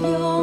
有